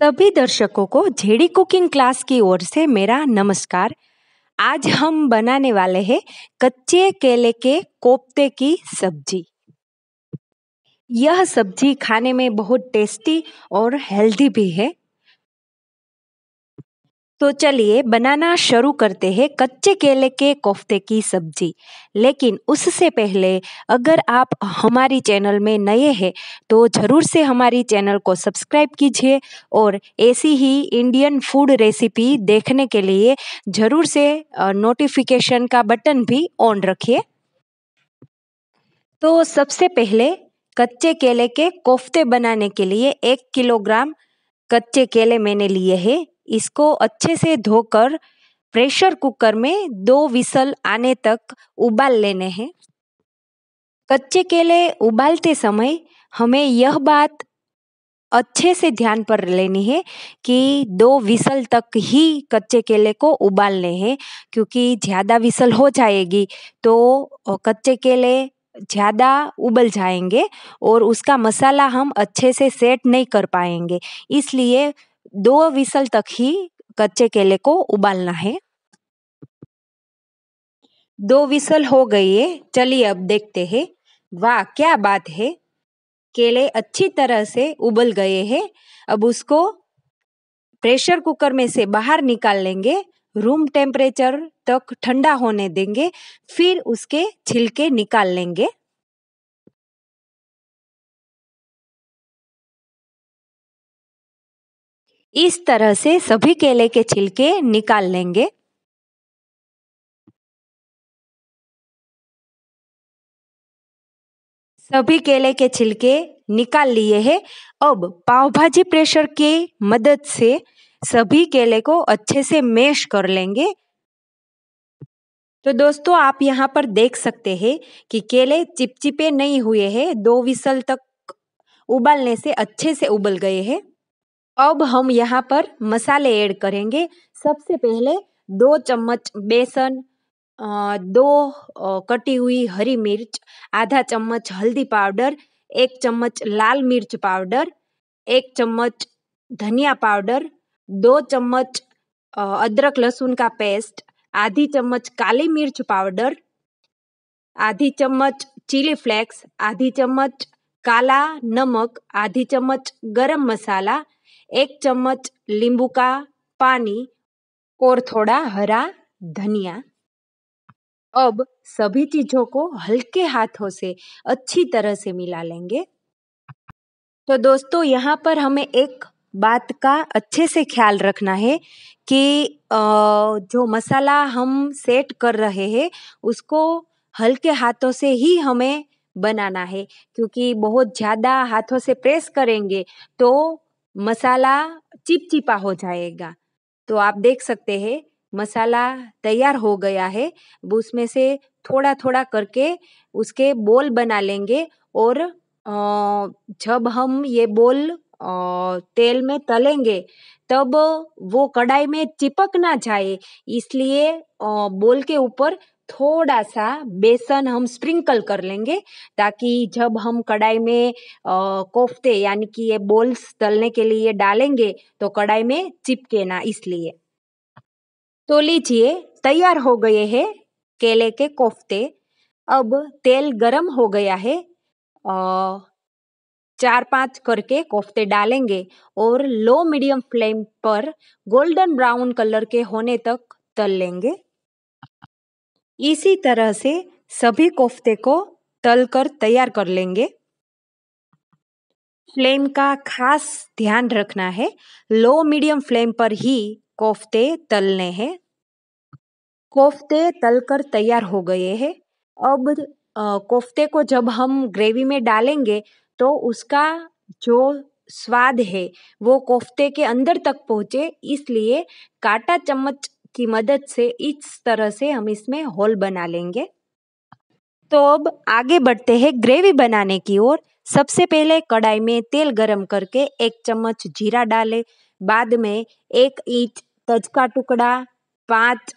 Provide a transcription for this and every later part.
सभी दर्शकों को झेड़ी कुकिंग क्लास की ओर से मेरा नमस्कार। आज हम बनाने वाले हैं कच्चे केले के कोफ्ते की सब्ज़ी। यह सब्ज़ी खाने में बहुत टेस्टी और हेल्दी भी है। तो चलिए बनाना शुरू करते हैं कच्चे केले के कोफ्ते की सब्ज़ी। लेकिन उससे पहले अगर आप हमारी चैनल में नए हैं तो ज़रूर से हमारी चैनल को सब्सक्राइब कीजिए और ऐसी ही इंडियन फ़ूड रेसिपी देखने के लिए ज़रूर से नोटिफिकेशन का बटन भी ऑन रखिए। तो सबसे पहले कच्चे केले के कोफ्ते बनाने के लिए एक किलोग्राम कच्चे केले मैंने लिए हैं। इसको अच्छे से धोकर प्रेशर कुकर में दो विसल आने तक उबाल लेने हैं। कच्चे केले उबालते समय हमें यह बात अच्छे से ध्यान पर लेनी है कि दो विसल तक ही कच्चे केले को उबालने हैं, क्योंकि ज़्यादा विसल हो जाएगी तो कच्चे केले ज़्यादा उबल जाएँगे और उसका मसाला हम अच्छे से सेट नहीं कर पाएँगे। इसलिए दो विसल तक ही कच्चे केले को उबालना है। दो विसल हो गई है। चलिए अब देखते हैं। वाह, क्या बात है। केले अच्छी तरह से उबल गए हैं। अब उसको प्रेशर कुकर में से बाहर निकाल लेंगे। रूम टेम्परेचर तक ठंडा होने देंगे। फिर उसके छिलके निकाल लेंगे। इस तरह से सभी केले के छिलके निकाल लेंगे। सभी केले के छिलके निकाल लिए हैं। अब पाव भाजी प्रेशर के मदद से सभी केले को अच्छे से मैश कर लेंगे। तो दोस्तों, आप यहाँ पर देख सकते हैं कि केले चिपचिपे नहीं हुए हैं। दो विसल तक उबालने से अच्छे से उबल गए हैं। अब हम यहाँ पर मसाले ऐड करेंगे। सबसे पहले दो चम्मच बेसन दो कटी हुई हरी मिर्च, आधा चम्मच हल्दी पाउडर, एक चम्मच लाल मिर्च पाउडर, एक चम्मच धनिया पाउडर, दो चम्मच अदरक लहसुन का पेस्ट, आधी चम्मच काली मिर्च पाउडर, आधी चम्मच चिली फ्लेक्स, आधी चम्मच काला नमक, आधी चम्मच गरम मसाला एक चम्मच नींबू का पानी और थोड़ा हरा धनिया। अब सभी चीज़ों को हल्के हाथों से अच्छी तरह से मिला लेंगे। तो दोस्तों, यहाँ पर हमें एक बात का अच्छे से ख्याल रखना है कि जो मसाला हम सेट कर रहे हैं, उसको हल्के हाथों से ही हमें बनाना है। क्योंकि बहुत ज़्यादा हाथों से प्रेस करेंगे तो मसाला चिपचिपा हो जाएगा। तो आप देख सकते हैं, मसाला तैयार हो गया है। उसमें से थोड़ा थोड़ा करके उसके बोल बना लेंगे और जब हम ये बोल तेल में तलेंगे, तब वो कढ़ाई में चिपक ना जाए। इसलिए बोल के ऊपर थोड़ा सा बेसन हम स्प्रिंकल कर लेंगे ताकि जब हम कढ़ाई में कोफ्ते यानी कि ये बोल्स तलने के लिए डालेंगे तो कढ़ाई में चिपके ना इसलिए। तो लीजिए तैयार हो गए हैं केले के कोफ्ते। अब तेल गरम हो गया है। आ, चार पाँच करके कोफ्ते डालेंगे और लो मीडियम फ्लेम पर गोल्डन ब्राउन कलर के होने तक तल लेंगे। इसी तरह से सभी कोफ्ते को तल कर तैयार कर लेंगे। फ्लेम का खास ध्यान रखना है। लो मीडियम फ्लेम पर ही कोफ्ते तलने हैं। कोफ्ते तलकर तैयार हो गए हैं। अब कोफ्ते को जब हम ग्रेवी में डालेंगे तो उसका जो स्वाद है वो कोफ्ते के अंदर तक पहुँचे, इसलिए काटा चम्मच की मदद से इस तरह से हम इसमें होल बना लेंगे। तो अब आगे बढ़ते हैं ग्रेवी बनाने की ओर। सबसे पहले कढ़ाई में तेल गरम करके एक चम्मच जीरा डालें। बाद में एक इंच तज का टुकड़ा, पाँच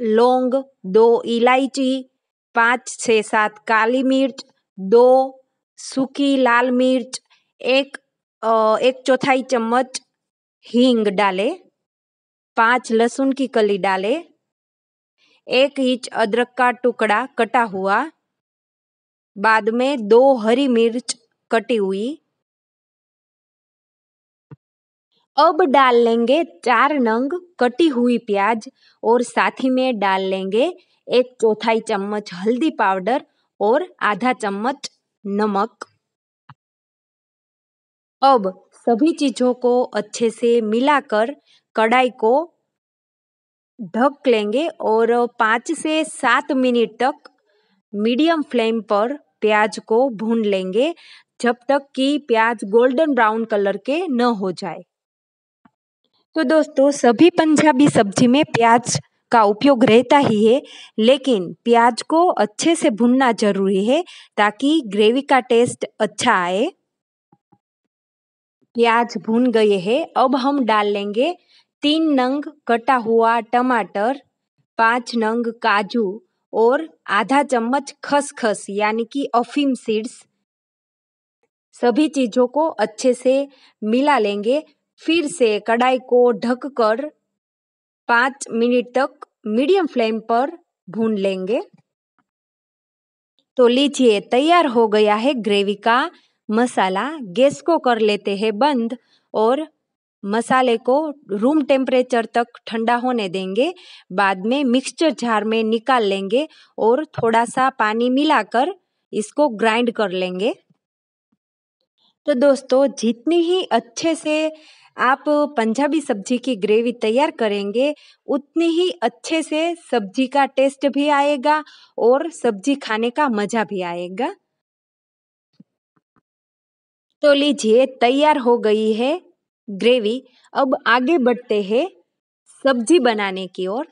लौंग, दो इलायची, पाँच से सात काली मिर्च, दो सूखी लाल मिर्च, एक एक चौथाई चम्मच हींग डाले। पाँच लहसुन की कली डाले। एक इंच अदरक का टुकड़ा कटा हुआ। बाद में दो हरी मिर्च कटी हुई। अब डाल लेंगे चार नंग कटी हुई प्याज और साथ ही में डाल लेंगे एक चौथाई चम्मच हल्दी पाउडर और आधा चम्मच नमक। अब सभी चीज़ों को अच्छे से मिलाकर कढ़ाई को ढक लेंगे और पाँच से सात मिनट तक मीडियम फ्लेम पर प्याज को भून लेंगे, जब तक कि प्याज गोल्डन ब्राउन कलर के न हो जाए। तो दोस्तों, सभी पंजाबी सब्ज़ी में प्याज का उपयोग रहता ही है, लेकिन प्याज को अच्छे से भुनना ज़रूरी है ताकि ग्रेवी का टेस्ट अच्छा आए। प्याज भून गए हैं, अब हम डाल लेंगे तीन नंग कटा हुआ टमाटर, पाँच नंग काजू और आधा चम्मच खसखस, यानी कि अफीम सीड्स। सभी चीज़ों को अच्छे से मिला लेंगे। फिर से कढ़ाई को ढककर पाँच मिनट तक मीडियम फ्लेम पर भून लेंगे। तो लीजिए, तैयार हो गया है ग्रेवी का मसाला। गैस को कर लेते हैं बंद और मसाले को रूम टेम्परेचर तक ठंडा होने देंगे। बाद में मिक्सचर जार में निकाल लेंगे और थोड़ा सा पानी मिलाकर इसको ग्राइंड कर लेंगे। तो दोस्तों, जितनी ही अच्छे से आप पंजाबी सब्ज़ी की ग्रेवी तैयार करेंगे, उतनी ही अच्छे से सब्ज़ी का टेस्ट भी आएगा और सब्ज़ी खाने का मज़ा भी आएगा। तो लीजिए, तैयार हो गई है ग्रेवी, अब आगे बढ़ते हैं सब्ज़ी बनाने की ओर।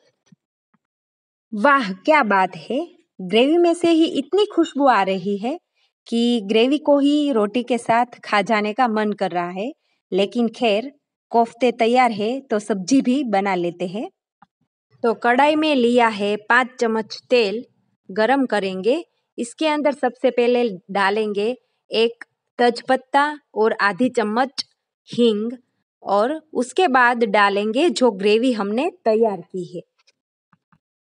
वाह, क्या बात है! ग्रेवी में से ही इतनी खुशबू आ रही है कि ग्रेवी को ही रोटी के साथ खा जाने का मन कर रहा है। लेकिन खैर, कोफ्ते तैयार है तो सब्ज़ी भी बना लेते हैं। तो कढ़ाई में लिया है पाँच चम्मच तेल, गरम करेंगे। इसके अंदर सबसे पहले डालेंगे एक तेजपत्ता और आधी चम्मच हींग और उसके बाद डालेंगे जो ग्रेवी हमने तैयार की है।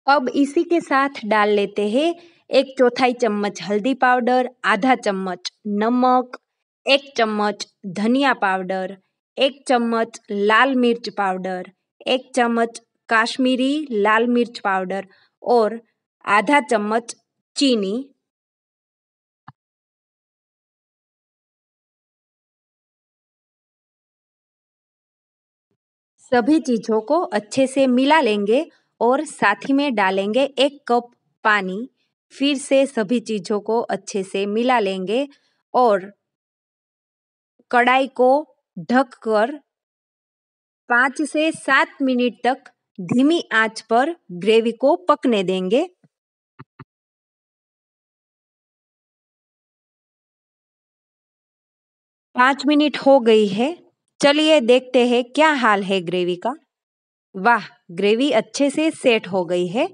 अब इसी के साथ डाल लेते हैं एक चौथाई चम्मच हल्दी पाउडर, आधा चम्मच नमक, एक चम्मच धनिया पाउडर, एक चम्मच लाल मिर्च पाउडर, एक चम्मच काश्मीरी लाल मिर्च पाउडर और आधा चम्मच चीनी। सभी चीज़ों को अच्छे से मिला लेंगे और साथ ही में डालेंगे एक कप पानी। फिर से सभी चीज़ों को अच्छे से मिला लेंगे और कढ़ाई को ढक कर पाँच से सात मिनट तक धीमी आँच पर ग्रेवी को पकने देंगे। पाँच मिनट हो गई है। चलिए देखते हैं क्या हाल है ग्रेवी का। वाह, ग्रेवी अच्छे से सेट हो गई है।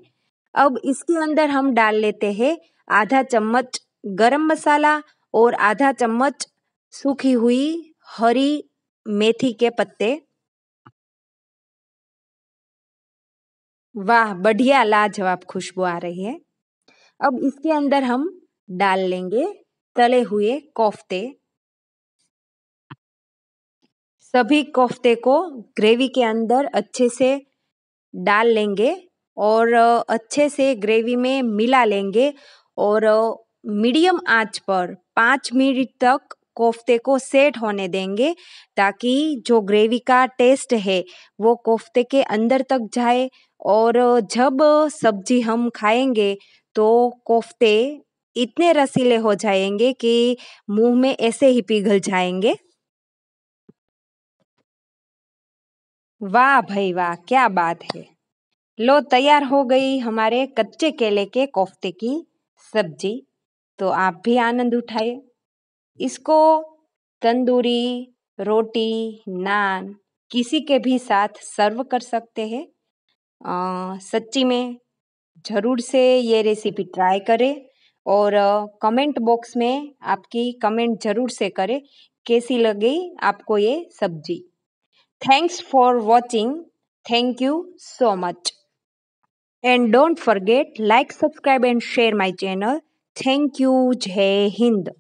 अब इसके अंदर हम डाल लेते हैं आधा चम्मच गरम मसाला और आधा चम्मच सूखी हुई हरी मेथी के पत्ते। वाह, बढ़िया लाजवाब खुशबू आ रही है। अब इसके अंदर हम डाल लेंगे तले हुए कोफ्ते। सभी कोफ्ते को ग्रेवी के अंदर अच्छे से डाल लेंगे और अच्छे से ग्रेवी में मिला लेंगे और मीडियम आँच पर पाँच मिनट तक कोफ्ते को सेट होने देंगे ताकि जो ग्रेवी का टेस्ट है वो कोफ्ते के अंदर तक जाए और जब सब्ज़ी हम खाएँगे तो कोफ्ते इतने रसीले हो जाएँगे कि मुँह में ऐसे ही पिघल जाएँगे। वाह भाई वाह, क्या बात है। लो, तैयार हो गई हमारे कच्चे केले के कोफ्ते की सब्ज़ी। तो आप भी आनंद उठाए इसको तंदूरी, रोटी, नान, किसी के भी साथ सर्व कर सकते हैं। सच्ची में ज़रूर से ये रेसिपी ट्राई करें और कमेंट बॉक्स में आपकी कमेंट ज़रूर से करें, कैसी लगी आपको ये सब्ज़ी। Thanks for watching. Thank you so much. And don't forget like, subscribe and share my channel. Thank you. Jai Hind.